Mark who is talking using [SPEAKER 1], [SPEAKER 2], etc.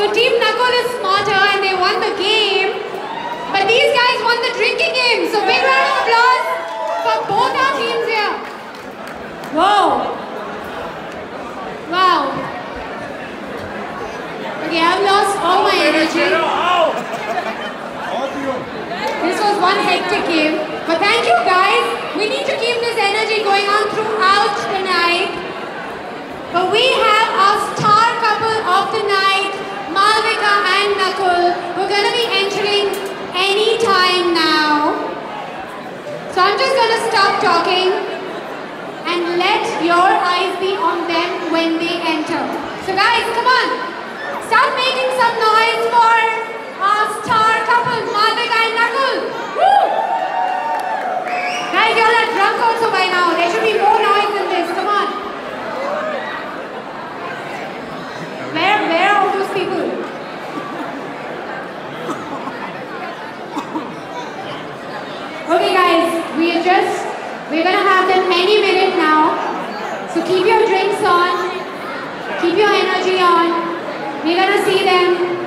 [SPEAKER 1] So Team Nakul is smarter and they won the game. But these guys won the drinking game. So big round of applause for both our teams here. Whoa. Wow. Okay, I've lost all my energy. This was one hectic game. But thank you guys. We need to keep this energy going on throughout the night. But we have our star couple of the night, Malvika and Nakul, who are going to be entering any time now. So I'm just going to stop talking and let your eyes be on them when they enter. So guys, come on. Start making some noise for our star couple, Malvika and Nakul. Woo! Guys, y'all are drunk also by now. There should be more noise than this. Come on. Where, where are all those people? Okay guys, we're gonna have them any minute now. So keep your drinks on, keep your energy on. We're gonna see them.